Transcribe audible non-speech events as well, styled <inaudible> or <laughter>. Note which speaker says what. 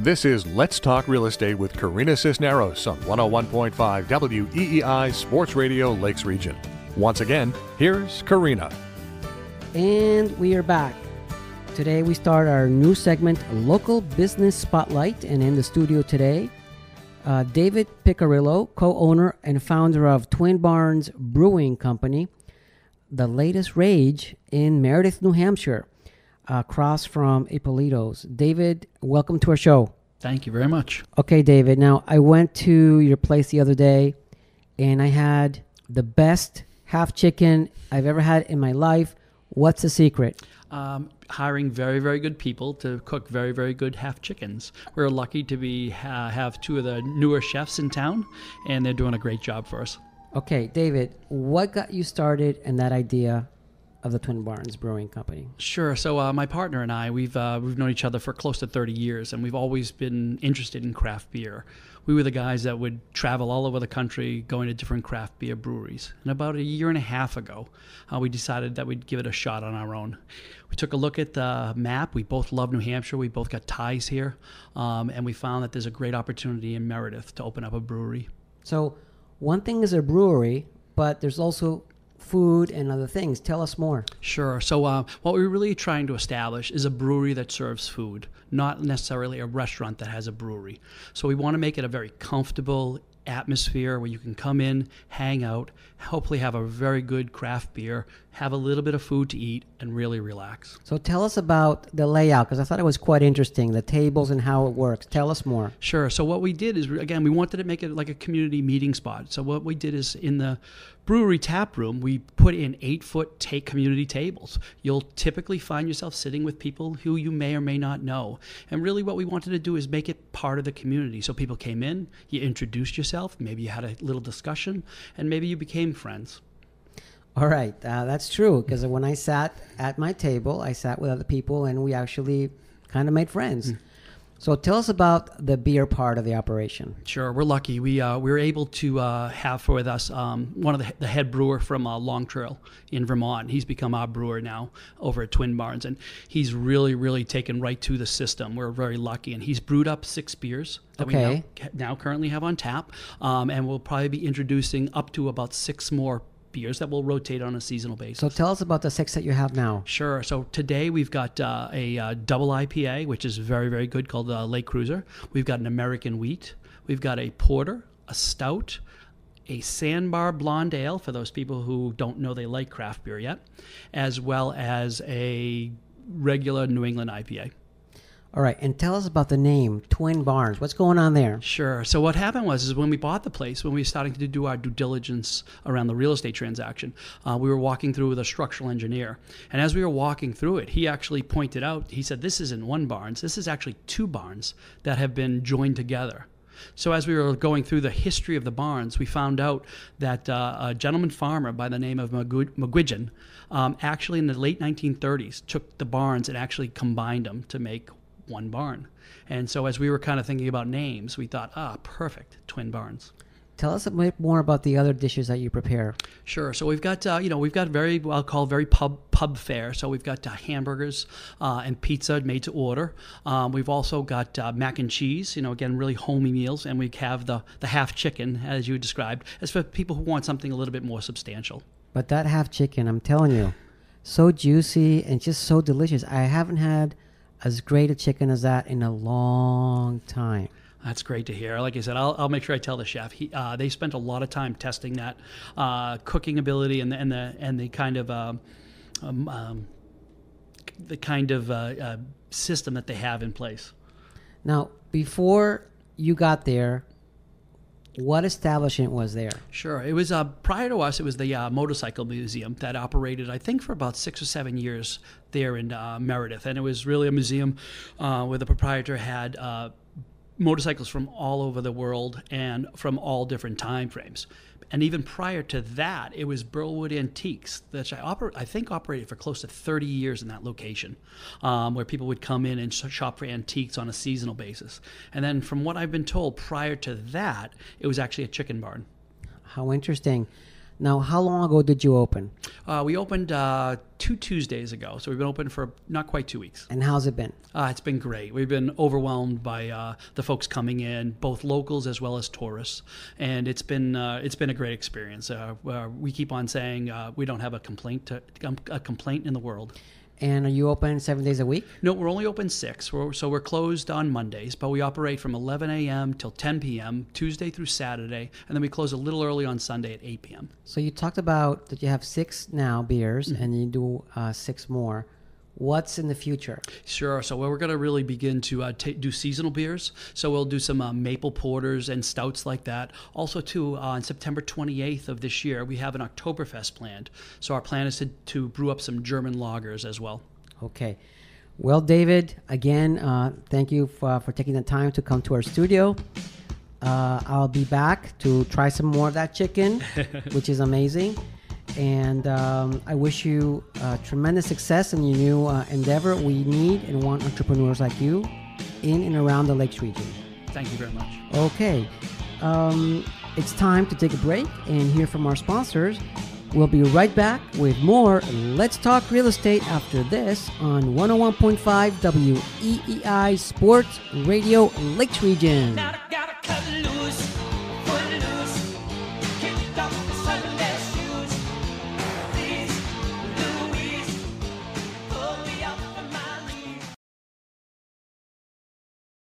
Speaker 1: This is Let's Talk Real Estate with Corina Cisneros on 101.5 WEEI Sports Radio Lakes Region. Once again, here's Corina.
Speaker 2: And we are back. Today we start our new segment, Local Business Spotlight. And in the studio today, uh, David Picarillo, co owner and founder of Twin Barns Brewing Company, the latest rage in Meredith, New Hampshire, across from Ippolito's. David, welcome to our show.
Speaker 3: Thank you very much.
Speaker 2: Okay, David. Now, I went to your place the other day and I had the best half chicken I've ever had in my life. What's the secret?
Speaker 3: Um, hiring very, very good people to cook very, very good half chickens. We're lucky to be uh, have two of the newer chefs in town, and they're doing a great job for us.
Speaker 2: Okay, David, what got you started in that idea of the Twin Barns Brewing Company?
Speaker 3: Sure. So uh, my partner and I, we've uh, we've known each other for close to 30 years, and we've always been interested in craft beer. We were the guys that would travel all over the country, going to different craft beer breweries. And about a year and a half ago, uh, we decided that we'd give it a shot on our own. We took a look at the map. We both love New Hampshire. We both got ties here, um, and we found that there's a great opportunity in Meredith to open up a brewery.
Speaker 2: So, one thing is a brewery, but there's also food and other things. Tell us more.
Speaker 3: Sure. So, uh, what we're really trying to establish is a brewery that serves food, not necessarily a restaurant that has a brewery. So, we want to make it a very comfortable atmosphere where you can come in, hang out, hopefully have a very good craft beer, have a little bit of food to eat, and really relax.
Speaker 2: So tell us about the layout because I thought it was quite interesting, the tables and how it works. Tell us more.
Speaker 3: Sure. So what we did is again we wanted to make it like a community meeting spot. So what we did is in the brewery tap room we put in eight foot take community tables. You'll typically find yourself sitting with people who you may or may not know. And really what we wanted to do is make it part of the community. So people came in, you introduced yourself, maybe you had a little discussion, and maybe you became friends.
Speaker 2: All right, uh, that's true. Because when I sat at my table, I sat with other people, and we actually kind of made friends. Mm. So tell us about the beer part of the operation.
Speaker 3: Sure, we're lucky. We uh, we were able to uh, have with us um, one of the, the, head brewer from uh, Long Trail in Vermont. He's become our brewer now over at Twin Barns, and he's really really taken right to the system. We're very lucky, and he's brewed up six beers that
Speaker 2: okay.
Speaker 3: we now, now currently have on tap, um, and we'll probably be introducing up to about six more beers that will rotate on a seasonal basis.
Speaker 2: So tell us about the six that you have now.
Speaker 3: Sure. So today we've got uh, a uh, double IPA, which is very, very good, called uh, Lake Cruiser. We've got an American Wheat. We've got a Porter, a Stout, a Sandbar Blonde Ale for those people who don't know they like craft beer yet, as well as a regular New England IPA.
Speaker 2: All right, and tell us about the name Twin Barns. What's going on there?
Speaker 3: Sure. So what happened was, is when we bought the place, when we were starting to do our due diligence around the real estate transaction, uh, we were walking through with a structural engineer, and as we were walking through it, he actually pointed out. He said, "This isn't one barns. This is actually two barns that have been joined together." So as we were going through the history of the barns, we found out that uh, a gentleman farmer by the name of McGuigan um, actually in the late 1930s took the barns and actually combined them to make one barn. And so as we were kind of thinking about names, we thought, ah, perfect, Twin Barns.
Speaker 2: Tell us a bit more about the other dishes that you prepare.
Speaker 3: Sure. So we've got, uh, you know, we've got very, I'll call very pub pub fare. So we've got uh, hamburgers uh, and pizza made to order. Um, we've also got uh, mac and cheese. You know, again, really homey meals, and we have the the half chicken, as you described, as for people who want something a little bit more substantial.
Speaker 2: But that half chicken, I'm telling you, so juicy and just so delicious. I haven't had as great a chicken as that in a long time.
Speaker 3: That's great to hear. Like I said, I'll, I'll make sure I tell the chef. He, uh, they spent a lot of time testing that uh, cooking ability and the and the and the kind of uh, um, um, the kind of uh, uh, system that they have in place.
Speaker 2: Now, before you got there, what establishment was there?
Speaker 3: Sure. It was uh, prior to us. It was the uh, motorcycle museum that operated, I think, for about six or seven years there in uh, Meredith, and it was really a museum uh, where the proprietor had uh, motorcycles from all over the world and from all different time frames and even prior to that, it was Burlwood Antiques which I, oper- I think operated for close to 30 years in that location, um, where people would come in and shop for antiques on a seasonal basis. And then, from what I've been told, prior to that, it was actually a chicken barn.
Speaker 2: How interesting. Now, how long ago did you open?
Speaker 3: Uh, we opened uh, two Tuesdays ago, so we've been open for not quite two weeks.
Speaker 2: And how's it been?
Speaker 3: Uh, it's been great. We've been overwhelmed by uh, the folks coming in, both locals as well as tourists, and it's been uh, it's been a great experience. Uh, uh, we keep on saying uh, we don't have a complaint to, um, a complaint in the world.
Speaker 2: And are you open seven days a week?
Speaker 3: No, we're only open six. We're, so we're closed on Mondays, but we operate from 11 a.m. till 10 p.m. Tuesday through Saturday, and then we close a little early on Sunday at 8 p.m.
Speaker 2: So you talked about that you have six now beers,
Speaker 3: Mm-hmm.
Speaker 2: and you do uh, six more. What's in the future?
Speaker 3: Sure. So we're going to really begin to uh, ta do seasonal beers. So we'll do some uh, maple porters and stouts like that. Also, too, uh, on September 28th of this year, we have an Oktoberfest planned. So our plan is to, to brew up some German lagers as well.
Speaker 2: Okay. Well, David, again, uh, thank you for, for taking the time to come to our studio. Uh, I'll be back to try some more of that chicken, <laughs> which is amazing. And um, I wish you uh, tremendous success in your new uh, endeavor. We need and want entrepreneurs like you in and around the Lakes region.
Speaker 3: Thank you very much.
Speaker 2: Okay. Um, it's time to take a break and hear from our sponsors. We'll be right back with more Let's Talk Real Estate after this on 101.5 WEEI Sports Radio Lakes Region.
Speaker 4: Now to